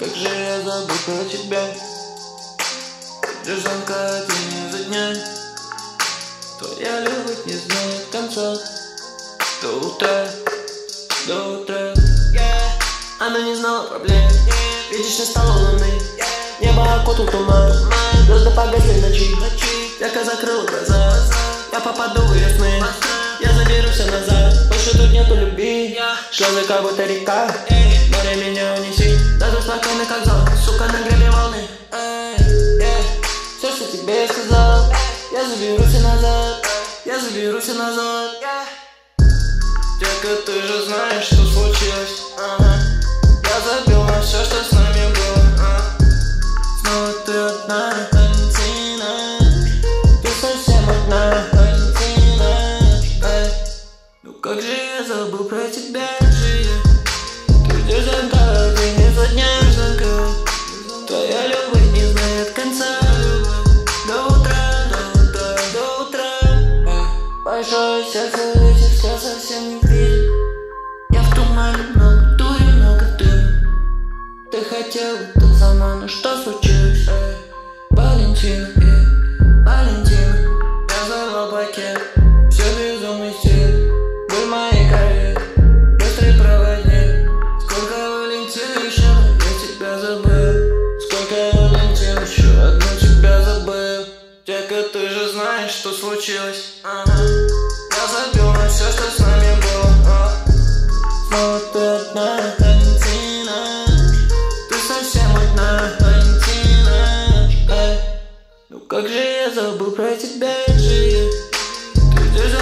Как же я забыл про тебя? Держанка день за дня? Твоя любовь не знает конца. До утра, до утра. Yeah. Она не знала проблем. Видишь, не стало луны Небо окутал туман. Звезды погасли ночи. Века закрыла глаза. Я попаду в ее сны. Я заберу все назад. Больше тут нету любви. Слезы как будто река. Море меня унеси Даже спокойно как зал Сука на гребе волны. Все, что тебе я сказал. Я заберусь назад. Я заберусь назад. Детка, ты же знаешь, что случилось. Я забил на все, что с нами было. Снова ты одна, Валентина. Ты совсем одна, Валентина. Эй. Ну как же я забыл про тебя Ты держанка, совсем не видит Я в тумане, много дури, много дыма Ты хотел, ты сама, но что случилось? Эй, Валентина, эй, Валентина Я взорвал пакет, все безумный стиль Вы моей крови, быстрый проводник. Сколько Валентин еще, я тебя забыл. Сколько Валентин еще, одну тебя забыл. Детка, ты же знаешь, что случилось. Ага все, что с нами было а? Ты одна, Тарантина Ты совсем одна, Тарантина э. Ну как же я забыл про тебя, Джи Ты ждешь